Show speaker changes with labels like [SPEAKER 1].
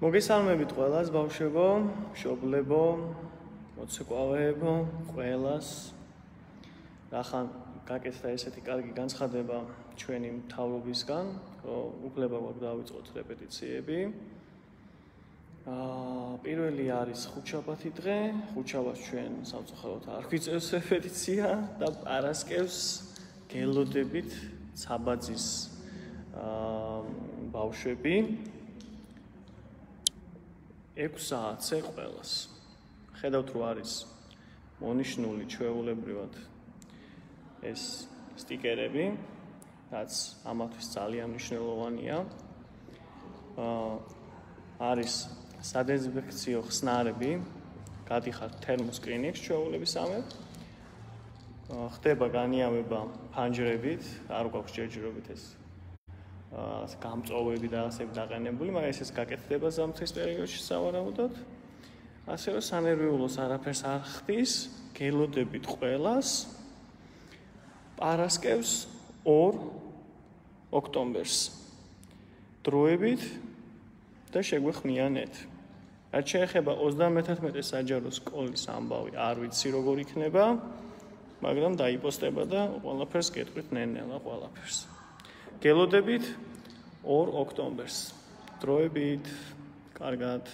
[SPEAKER 1] მოგესალმებით ყველას ბავშვებო, მშობლებო, მოცეკვავეებო, ყველას. ახლა გაკეთდა ესეთი კარგი განცხადება ჩვენი მთავრობისგან, რომ უფლება გვაქვს დავიწყოთ რეპეტიციები. აა პირველი არის ხუთშაბათი დღე, ხუთშაბათს ჩვენ სამწუხაროდ არ გვიწევს რეპეტიცია და არასკევს გელოდებით საბაძის აა ბავშვები 6 საათზე ყოველას. ხედავთ რომ არის მონიშნული ჩვეულებრივად ეს სტიკერები, რაც ამათვის ძალიან მნიშვნელოვანია. აა არის სადეზინფექციო ხსნარები, გადიხარ თერმოსკრინინგს ჩვეულების ამებ. ხდება განიავება ფანჯრებით, არ გვაქვს ჯერჯერობით ეს გამწოვები და ასეები დაყენებული, მაგრამ ეს ეს გაკეთდება ზამთრის პერიოდში სავარაუდოდ. ასევე სანერვიულოს არაფერს არ ხდის, გელოდებით ყოველას. პარასკევს 2 ოქტომბერს. დროებით და შეგვეხმიანეთ. რაც შეეხება 31 საჯარო სკოლის ამბავი, არ ვიცი როგორ იქნება, მაგრამ დაიპოსტება და ყველაფერს გეტყვით ნენელა ყველაფერს. გელოდებით 2 ოქტომბერს. დროებით კარგად